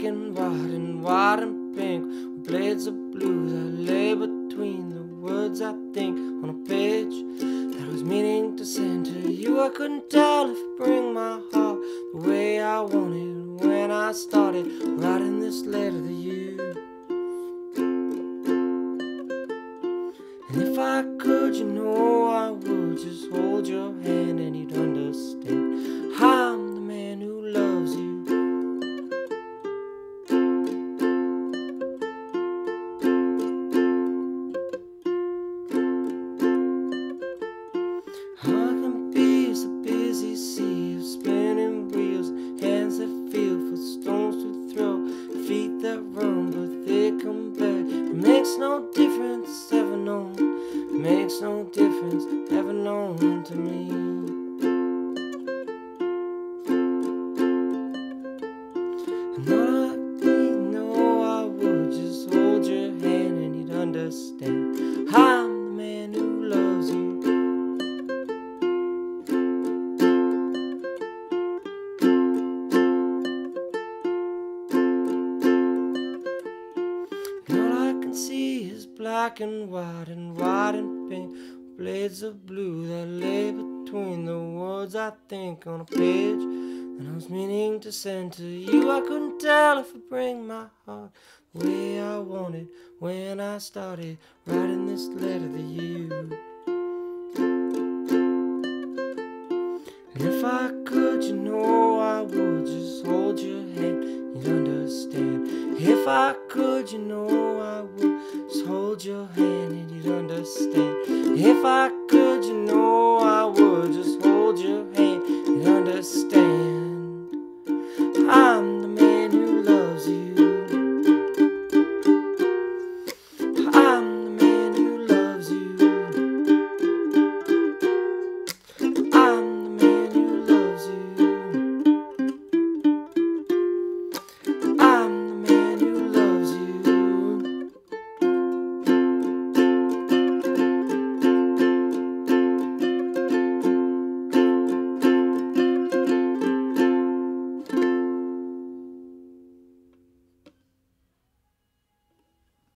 black and white and white and pink with blades of blues. I lay between the words I think on a page that I was meaning to send to you. I couldn't tell if bring my heart the way I wanted when I started writing this letter to you. And if I could, you know I would just no difference ever known. Makes no difference ever known to me. And all I black and white and white and pink blades of blue that lay between the words I think on a page that I was meaning to send to you. I couldn't tell if it bring my heart the way I wanted when I started writing this letter to you. And if I could, you know I would just hold your hand, you'd understand. If I could, you know I would hold your hand and you'd understand. If I could,